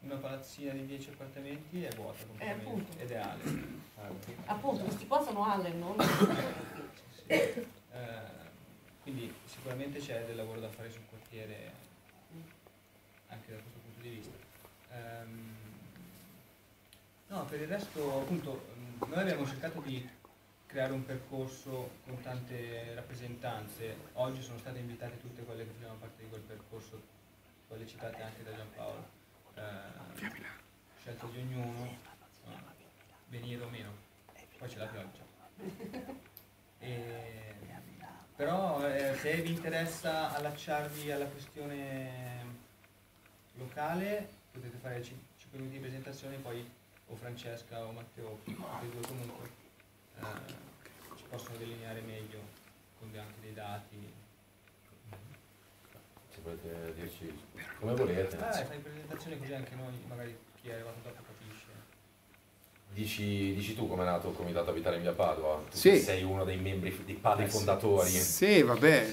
una palazzina di 10 appartamenti è vuota completamente appunto. ed è Ale. Appunto, questi qua sono Allen, non Sì. Eh, quindi sicuramente c'è del lavoro da fare sul quartiere anche da questo punto di vista. Ehm, no, per il resto appunto noi abbiamo cercato di creare un percorso con tante rappresentanze. Oggi sono state invitate tutte quelle che facevano parte di quel percorso, quelle citate anche da Giampaolo. Eh, scelta di ognuno, eh, venire o meno. Poi c'è la pioggia. E- però eh, se vi interessa allacciarvi alla questione locale potete fare 5 minuti di presentazione poi o Francesca o Matteo, tutti due comunque, eh, ci possono delineare meglio con anche dei dati. Se volete dirci come volete. Eh, fai presentazione così anche noi, magari chi è arrivato. Dici, dici tu come è nato il Comitato Abitare in Via Padova? Tu Sì. sei uno dei membri, dei padri Eh sì. fondatori. Sì, vabbè,